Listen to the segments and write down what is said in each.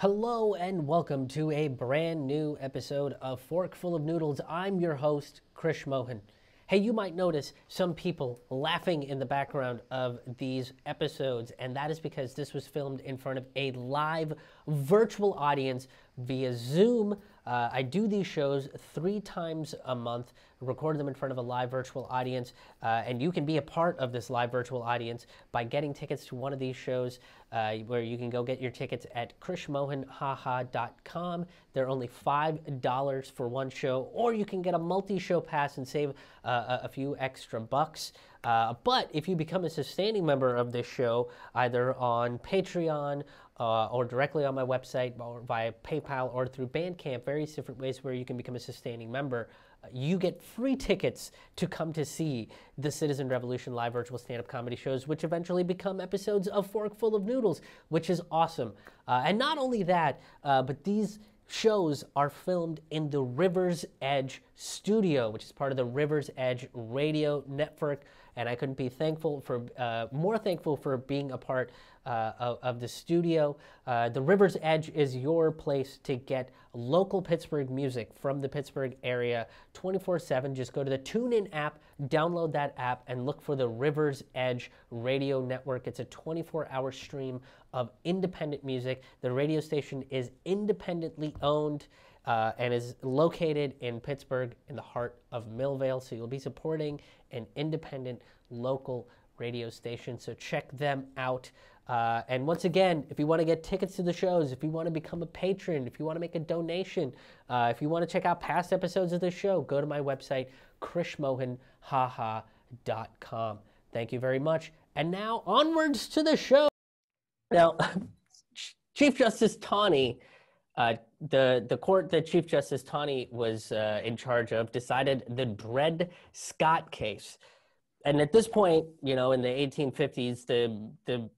Hello and welcome to a brand new episode of Forkful of Noodles. I'm your host, Krish Mohan. Hey, you might notice some people laughing in the background of these episodes, and that is because this was filmed in front of a live virtual audience via Zoom. Uh, I do these shows three times a month, record them in front of a live virtual audience, uh, and you can be a part of this live virtual audience by getting tickets to one of these shows, uh, where you can go get your tickets at krishmohanhaha.com. They're only $5 for one show, or you can get a multi show pass and save uh, a few extra bucks. Uh, but if you become a sustaining member of this show, either on Patreon uh, or directly on my website or via PayPal or through Bandcamp, various different ways where you can become a sustaining member, uh, you get free tickets to come to see the Citizen Revolution live virtual stand up comedy shows, which eventually become episodes of Fork Full of Noodles, which is awesome. Uh, and not only that, uh, but these shows are filmed in the River's Edge studio, which is part of the River's Edge radio network. And I couldn't be thankful for uh, more thankful for being a part uh, of, the studio. Uh, the River's Edge is your place to get local Pittsburgh music from the Pittsburgh area 24 7. Just go to the TuneIn app, download that app, and look for the River's Edge radio network. It's a 24 hour stream of independent music. The radio station is independently owned. Uh, and is located in Pittsburgh in the heart of Millvale. So you'll be supporting an independent local radio station. So check them out. Uh, and once again, if you want to get tickets to the shows, if you want to become a patron, if you want to make a donation, uh, if you want to check out past episodes of the show, go to my website, krishmohanhaha.com. Thank you very much. And now onwards to the show. Now, Chief Justice Taney, uh, the, the court that Chief Justice Taney was uh, in charge of, decided the Dred Scott case. And at this point, you know, in the 1850s, the, the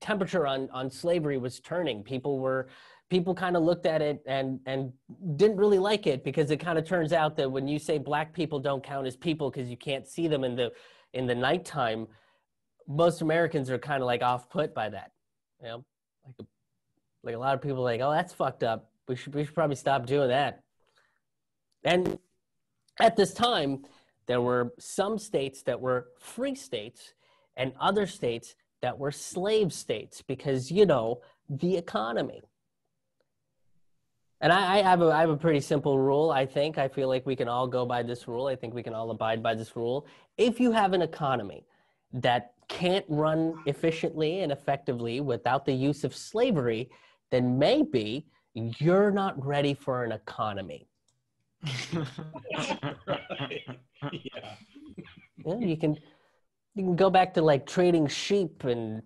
temperature on, on slavery was turning. People were people kind of looked at it and and didn't really like it because it kind of turns out that when you say black people don't count as people because you can't see them in the in the nighttime, most Americans are kind of like off put by that. You know, like like a lot of people like, oh, that's fucked up. We should we should probably stop doing that. And at this time, there were some states that were free states and other states that were slave states because, you know, the economy. And I, I, have a, I have a pretty simple rule, I think. I feel like we can all go by this rule. I think we can all abide by this rule. If you have an economy that can't run efficiently and effectively without the use of slavery, then maybe you're not ready for an economy. Yeah. yeah. You can you can go back to like trading sheep and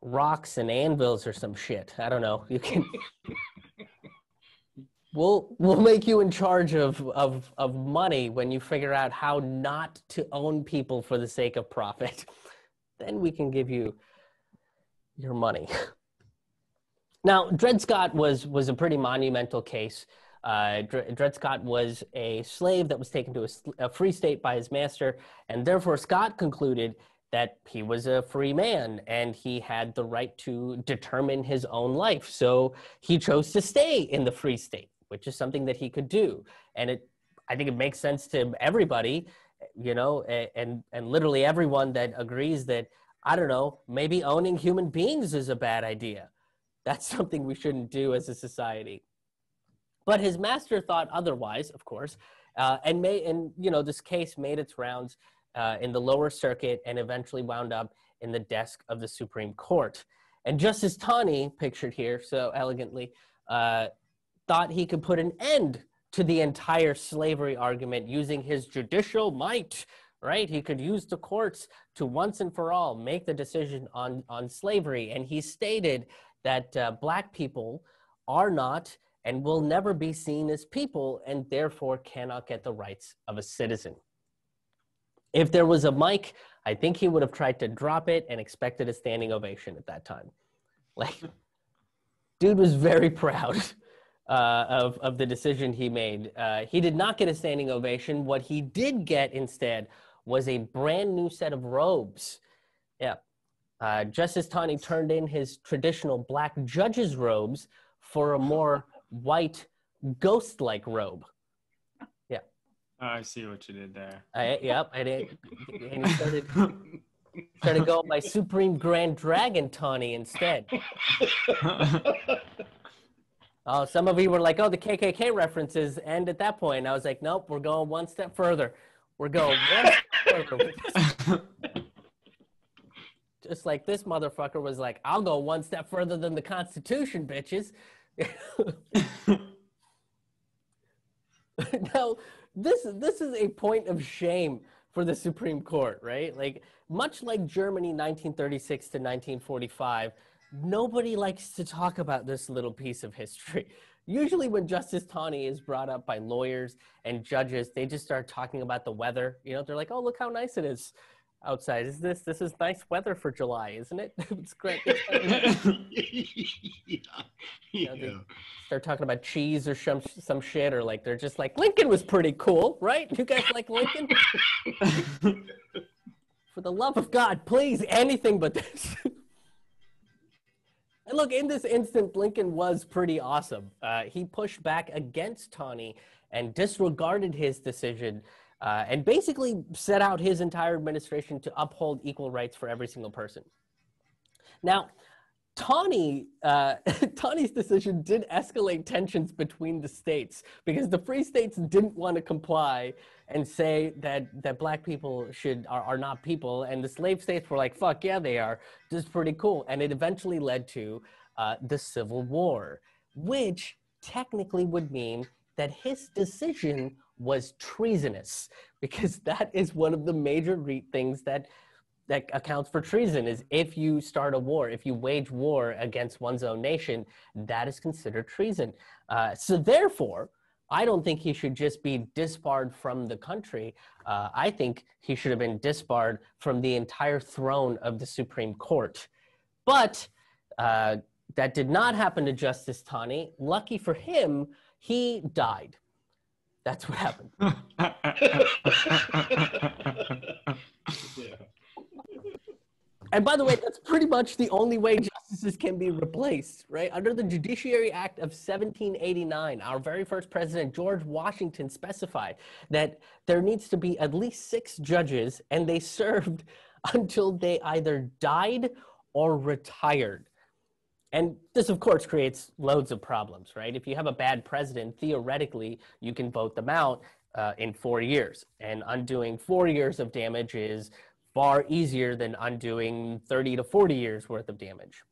rocks and anvils or some shit. I don't know. You can. we'll we'll make you in charge of of of money when you figure out how not to own people for the sake of profit. then we can give you your money. now, Dred Scott was was a pretty monumental case. Uh, Dred Scott was a slave that was taken to a, a, free state by his master, and therefore Scott concluded that he was a free man and he had the right to determine his own life. So he chose to stay in the free state, which is something that he could do. And it, I think it makes sense to everybody, you know, and and literally everyone that agrees that I don't know, maybe owning human beings is a bad idea. That's something we shouldn't do as a society. But his master thought otherwise, of course, uh, and may and you know this case made its rounds uh, in the lower circuit and eventually wound up in the desk of the Supreme Court. And Justice Taney, pictured here so elegantly, uh, thought he could put an end to the entire slavery argument using his judicial might, right? He could use the courts to once and for all make the decision on, on slavery. And he stated that uh, black people are not and will never be seen as people and therefore cannot get the rights of a citizen. If there was a mic, I think he would have tried to drop it and expected a standing ovation at that time. Like, dude was very proud uh, of, of the decision he made. Uh, he did not get a standing ovation. What he did get instead was a brand new set of robes. Yeah. Uh, Justice Taney turned in his traditional black judge's robes for a more white, ghost like robe. Yeah. Oh, I see what you did there. I, yep, I did. And he started, started going by Supreme Grand Dragon Taney instead. Oh, some of you were like, oh, the KKK references end at that point. I was like, nope, we're going one step further. We're going one step further. Just like this motherfucker was like, I'll go one step further than the Constitution, bitches. now, this this is a point of shame for the Supreme Court, right? Like much like Germany 1936 to 1945, nobody likes to talk about this little piece of history. Usually, when Justice Taney is brought up by lawyers and judges, they just start talking about the weather. You know, they're like, "Oh, look how nice it is outside. Is this this is nice weather for July, isn't it? it's great." yeah. You know, start talking about cheese or some some shit, or like they're just like Lincoln was pretty cool, right? You guys like Lincoln? for the love of God, please, anything but this. And look, in this instance, Lincoln was pretty awesome. Uh, he pushed back against Taney and disregarded his decision uh, and basically set out his entire administration to uphold equal rights for every single person. Now, Taney, uh, Taney's decision did escalate tensions between the states because the free states didn't want to comply and say that, that black people should are, are not people, and the slave states were like, "Fuck yeah, they are." This is pretty cool, and it eventually led to uh, the Civil War, which technically would mean that his decision was treasonous because that is one of the major re- things that that accounts for treason is if you start a war, if you wage war against one's own nation, that is considered treason. Uh, so therefore, I don't think he should just be disbarred from the country. Uh, I think he should have been disbarred from the entire throne of the Supreme Court. But uh, that did not happen to Justice Taney. Lucky for him, he died. That's what happened. yeah. And by the way, that's pretty much the only way justices can be replaced, right? Under the Judiciary Act of 1789, our very first president, George Washington, specified that there needs to be at least six judges, and they served until they either died or retired. And this, of course, creates loads of problems, right? If you have a bad president, theoretically, you can vote them out uh, in four years. And undoing four years of damage is far easier than undoing 30 to 40 years worth of damage.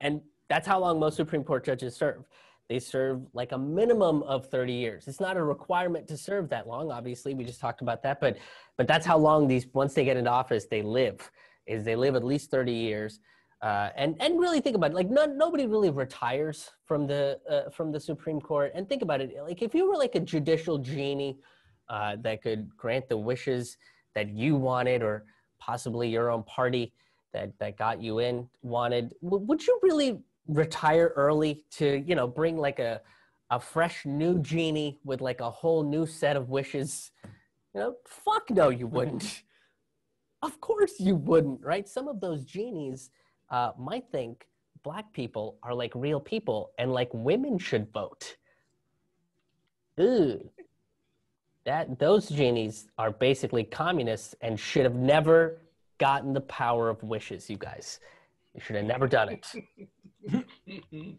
And that's how long most Supreme Court judges serve. They serve like a minimum of 30 years. It's not a requirement to serve that long, obviously. We just talked about that, but but that's how long these once they get into office, they live. Is they live at least 30 years. Uh, and and really think about it. Like no, nobody really retires from the uh, from the Supreme Court. And think about it. Like if you were like a judicial genie uh, that could grant the wishes that you wanted or possibly your own party that, that got you in wanted, would you really retire early to, you know, bring like a, a fresh new genie with like a whole new set of wishes? You know, fuck no, you wouldn't. of course you wouldn't, right? Some of those genies uh, might think black people are like real people and like women should vote. Ooh that those genies are basically communists and should have never gotten the power of wishes, you guys. You should have never done it.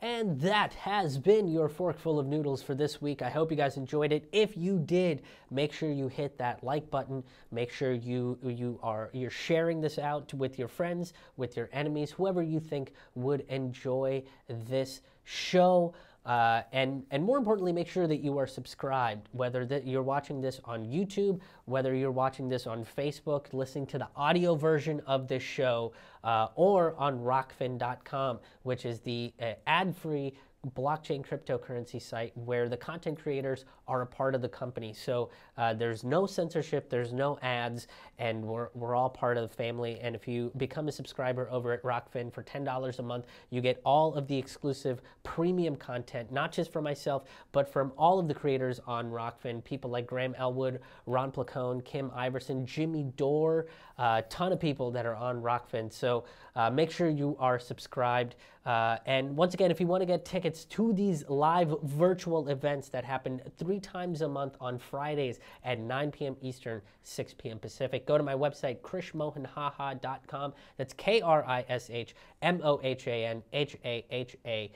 And that has been your forkful of noodles for this week. I hope you guys enjoyed it. If you did, make sure you hit that like button. Make sure you you are you're sharing this out with your friends, with your enemies, whoever you think would enjoy this show. Uh, and, and more importantly, make sure that you are subscribed, whether that you're watching this on YouTube, whether you're watching this on Facebook, listening to the audio version of this show, uh, or on rokfin.com, which is the uh, ad free blockchain cryptocurrency site where the content creators are a part of the company. So uh, there's no censorship, there's no ads, and we're, we're all part of the family. And if you become a subscriber over at Rokfin for $10 a month, you get all of the exclusive premium content, not just for myself, but from all of the creators on Rokfin, people like Graham Elwood, Ron Placone, Kim Iversen, Jimmy Dore, a uh, ton of people that are on Rokfin. So uh, make sure you are subscribed. Uh, and once again, if you want to get tickets to these live virtual events that happen three times a month on Fridays at 9 p.m. Eastern, 6 p.m. Pacific, go to my website, krishmohanhaha.com. That's K R I S H M O H A N H A H A.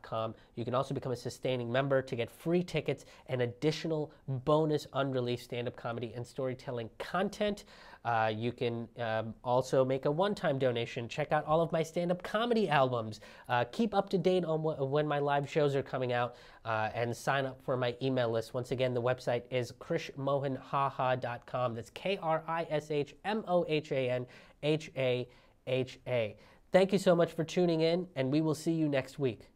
Com. You can also become a sustaining member to get free tickets and additional bonus unreleased stand up comedy and storytelling content. Uh, you can um, also make a one time donation. Check out all of my stand up comedy albums. Uh, keep up to date on wh- when my live shows are coming out uh, and sign up for my email list. Once again, the website is krishmohanhaha.com. That's K R I S H M O H A N H A H A. Thank you so much for tuning in, and we will see you next week.